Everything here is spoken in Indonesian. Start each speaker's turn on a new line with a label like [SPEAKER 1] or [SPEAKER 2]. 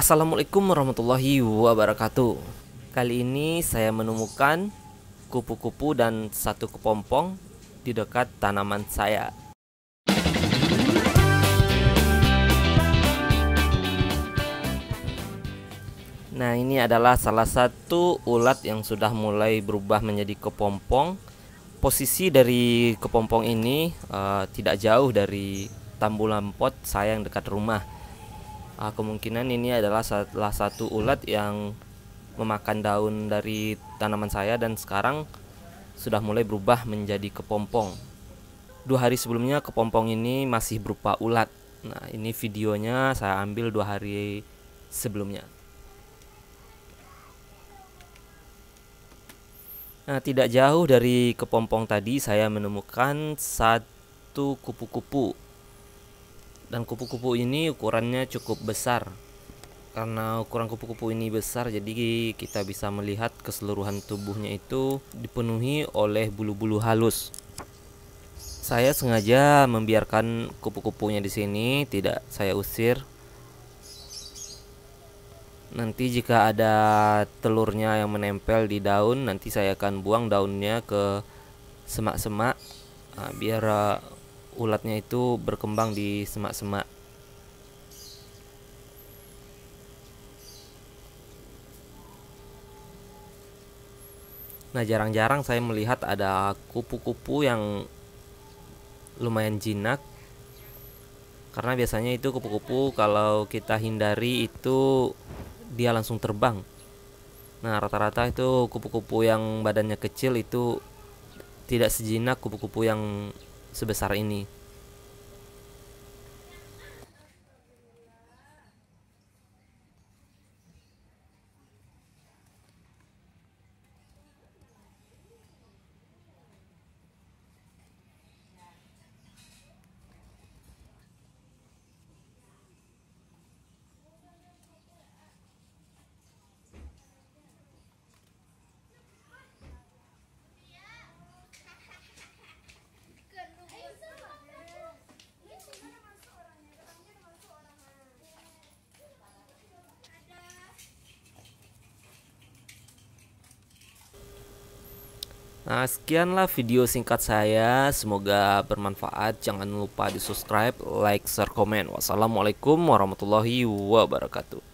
[SPEAKER 1] Assalamualaikum warahmatullahi wabarakatuh. Kali ini saya menemukan kupu-kupu dan satu kepompong di dekat tanaman saya. Nah, ini adalah salah satu ulat yang sudah mulai berubah menjadi kepompong. Posisi dari kepompong ini uh, tidak jauh dari tambulan pot saya yang dekat rumah uh, kemungkinan ini adalah salah satu ulat yang memakan daun dari tanaman saya dan sekarang sudah mulai berubah menjadi kepompong. Dua hari sebelumnya kepompong ini masih berupa ulat. Nah ini videonya saya ambil dua hari sebelumnya. Nah tidak jauh dari kepompong tadi saya menemukan satu kupu-kupu dan kupu-kupu ini ukurannya cukup besar. Karena ukuran kupu-kupu ini besar jadi kita bisa melihat keseluruhan tubuhnya itu dipenuhi oleh bulu-bulu halus. Saya sengaja membiarkan kupu-kupunya di sini tidak saya usir. Nanti jika ada telurnya yang menempel di daun nanti saya akan buang daunnya ke semak-semak nah, biar ulatnya itu berkembang di semak-semak. Nah, jarang-jarang saya melihat ada kupu-kupu yang lumayan jinak. Karena biasanya itu kupu-kupu kalau kita hindari itu dia langsung terbang. Nah, rata-rata itu kupu-kupu yang badannya kecil itu tidak sejinak kupu-kupu yang sebesar ini. Nah, sekianlah video singkat saya. Semoga bermanfaat. Jangan lupa di subscribe, like, share, komen. Wassalamualaikum warahmatullahi wabarakatuh.